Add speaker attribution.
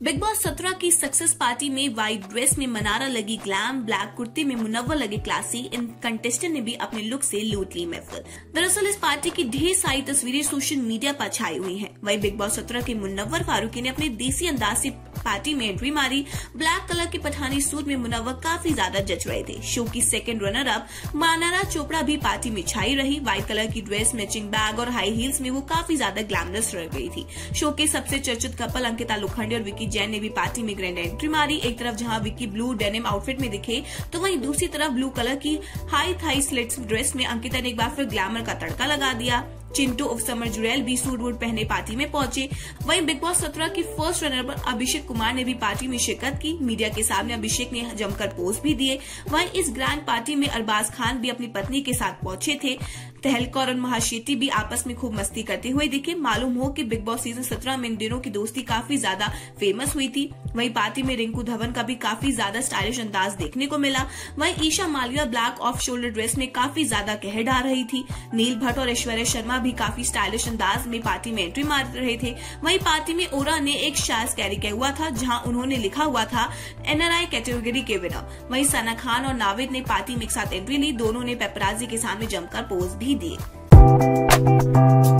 Speaker 1: Big boss सत्रह की success party में व्हाइट ड्रेस में मनारा लगी ग्लैम, ब्लैक कुर्ती में मुनव्वर लगे क्लासी, इन कंटेस्टेंट ने भी अपने लुक से लूट ली महफिल दरअसल इस पार्टी की ढेर सारी तस्वीरें सोशल मीडिया पर छाई हुई हैं। वहीं बिग बॉस सत्रह के मुनव्वर फारूकी ने अपने देसी अंदाज से पार्टी में एंट्री मारी। ब्लैक कलर के पठानी सूट में मुनव्वर काफ़ी ज़्यादा जच रहे थे। शो की second runner up Mannara Chopra भी पार्टी में छाई रही। व्हाइट कलर की ड्रेस मैचिंग बैग और हाई हील्स में वो काफ़ी ज़्यादा ग्लैमरस रह गई थी। शो के सबसे चर्चित कपल अंकिता लोखंडे और विकी जैन ने भी पार्टी में ग्रैंड एंट्री मारी। एक तरफ़ जहाँ विकी ब्लू डेनिम आउटफिट में दिखे तो वहीं दूसरी तरफ़ ब्लू कलर की हाई थाई स्लिट्स ड्रेस में अंकिता ने एक बार फिर ग्लैमर का तड़का लगा दिया। चिंटू उफ समर जुड़ैल भी सूट वूट पहने पार्टी में पहुँचे। वहीं बिग बॉस सत्रह की फ़र्स्ट रनर पर अभिषेक कुमार ने भी पार्टी में शिरकत की। मीडिया के सामने अभिषेक ने जमकर पोस्ट भी दिए। वहीं इस ग्रैंड पार्टी में अरबाज खान भी अपनी पत्नी के साथ पहुँचे थे। तहलकर और महाशेट्टी भी आपस में खूब मस्ती करते हुए दिखे। मालूम हो कि बिग बॉस सीज़न सत्रह में इन दिनों की दोस्ती काफ़ी ज़्यादा फ़ेमस हुई थी। वहीं पार्टी में रिंकू धवन का भी काफ़ी ज़्यादा स्टाइलिश अंदाज देखने को मिला। वहीं Isha Malviya black off shoulder dress में काफ़ी ज़्यादा कह डाल रही थी। नील भट्ट और ऐश्वर्या शर्मा भी काफ़ी स्टाइलिश अंदाज में पार्टी में एंट्री मार रहे थे। वहीं पार्टी में ओरा ने एक शाज कैरी किया हुआ था, जहाँ उन्होंने लिखा हुआ था एनआरआई कैटेगरी के विनर वहीं सना खान और नाविद ने पार्टी में एक साथ एंट्री ली। दोनों ने पेपराजी के सामने जमकर पोज भी दिए